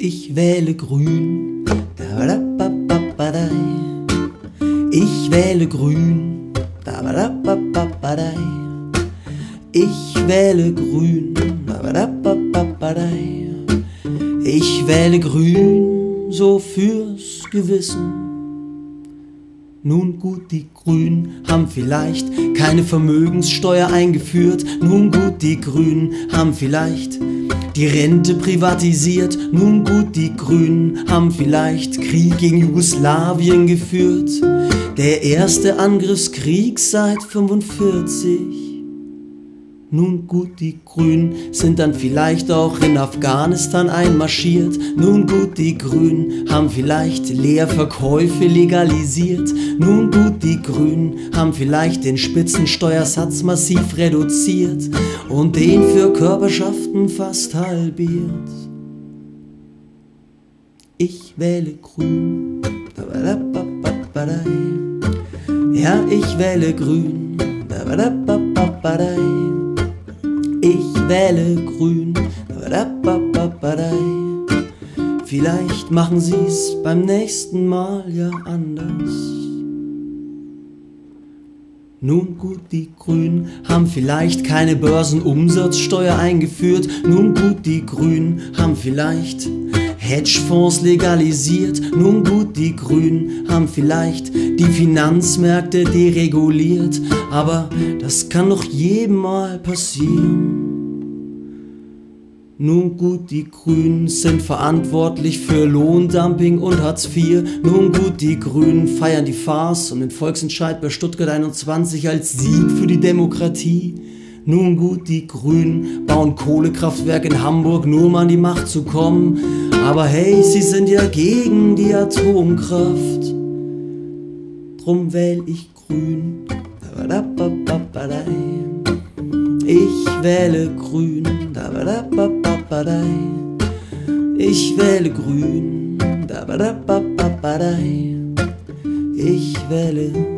Ich wähle grün. Ich wähle grün. Ich wähle grün. Ich wähle grün, so fürs Gewissen. Nun gut, die Grünen haben vielleicht keine Vermögenssteuer eingeführt. Nun gut, die Grünen haben vielleicht die Rente privatisiert. Nun gut, die Grünen haben vielleicht Krieg gegen Jugoslawien geführt. Der erste Angriffskrieg seit 45. Nun gut, die Grünen sind dann vielleicht auch in Afghanistan einmarschiert. Nun gut, die Grünen haben vielleicht Leerverkäufe legalisiert. Nun gut, die Grünen haben vielleicht den Spitzensteuersatz massiv reduziert und den für Körperschaften fast halbiert. Ich wähle grün. Ja, ich wähle grün. Wähle grün. Vielleicht machen sie's beim nächsten Mal ja anders. Nun gut, die Grünen haben vielleicht keine Börsenumsatzsteuer eingeführt. Nun gut, die Grünen haben vielleicht Hedgefonds legalisiert. Nun gut, die Grünen haben vielleicht die Finanzmärkte dereguliert. Aber das kann doch jedem mal passieren. Nun gut, die Grünen sind verantwortlich für Lohndumping und Hartz IV. Nun gut, die Grünen feiern die Farce und den Volksentscheid bei Stuttgart 21 als Sieg für die Demokratie. Nun gut, die Grünen bauen Kohlekraftwerke in Hamburg, nur um an die Macht zu kommen. Aber hey, sie sind ja gegen die Atomkraft. Drum wähl ich grün. Ich wähle grün. Ich wähle grün. Ich wähle